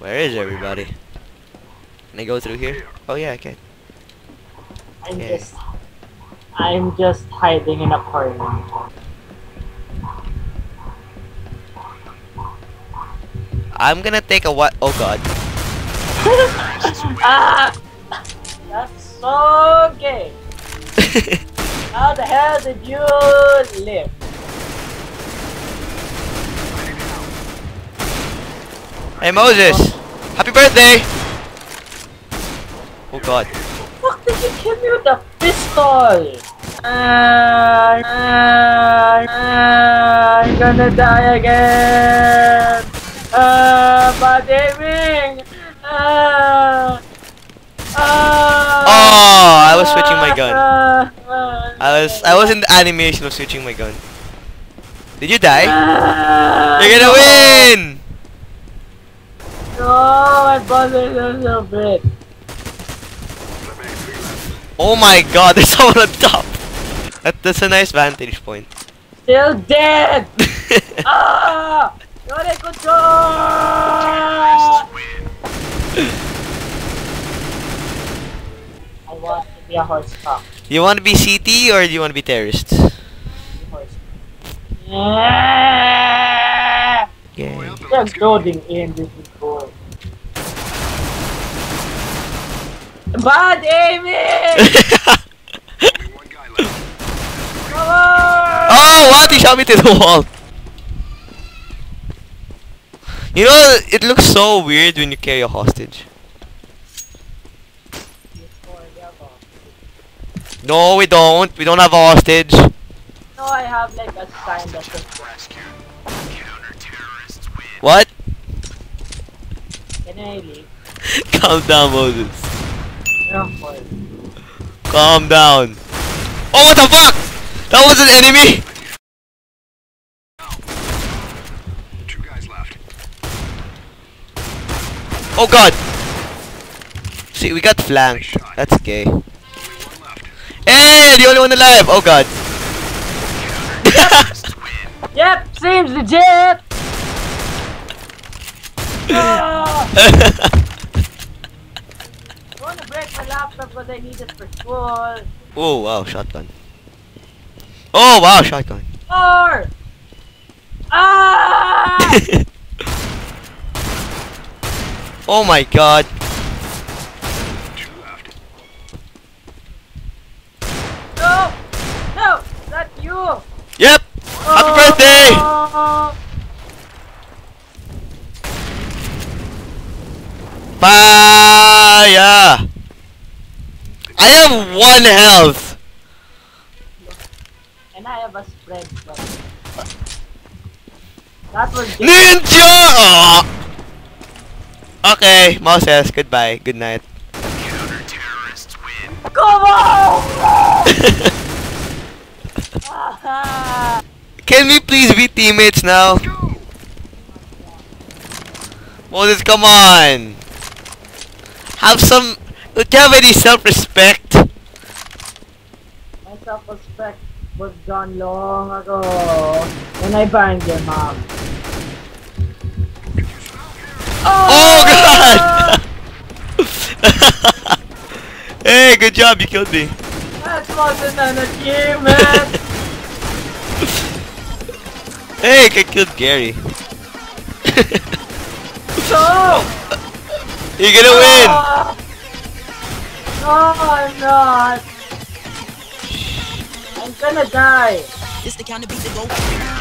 Where is everybody? Can I go through here? Oh yeah, I can. I'm Okay. just I'm just hiding in a corner. I'm gonna take a what? Oh god. ah! That's so gay. How the hell did you live? Hey Moses! Happy birthday! Oh god. Fuck did you kill me with a pistol? Ah, ah, I'm gonna die again. Ah, bad aiming. Ah, ah, Oh, I was switching my gun. ah, ah, I was I was in the animation of switching my gun. Did you die? Ah, You're gonna win! No, my buzzer a little bit. Oh my god, there's someone on top! That, that's a nice vantage point. Still dead. ah! I want to be a horse cock. you wanna be CT or do you wanna be terrorist? Horse. Yeah. Yeah. Just loading in this is cool. Bad aiming! Come on! oh, what? He shot me to the wall. You know, it looks so weird when you carry a hostage. No, we don't. We don't have a hostage. No, I have like a sign that says What? Can I leave? Calm down, Moses. No, boy. Calm down. Oh, what the fuck? That was an enemy? Two guys left. Oh god. See, we got flanked. That's gay. Only. Hey, the only one alive. Oh god. Yep, seems legit! Ah, I wanna break my laptop but I need it for school. oh wow, shotgun. Oh wow, shotgun. Or! Ah! oh my god. No! No! Not you! Yep. Happy birthday. Oh! Fire. I have one health. And I have a spread That was Ninja. Aw. Okay, Moses. Goodbye. Good night. Counter terrorists win. Come on! Can we please be teammates now? Moses, come on. Have some. Do you have any self-respect? My self-respect was gone long ago when I banged your mom. Oh, oh god! hey, good job. You killed me. That wasn't an achievement! Hey, I killed Gary. no! You're gonna win. No, I'm not! I'm gonna die! This the kind of beat that go.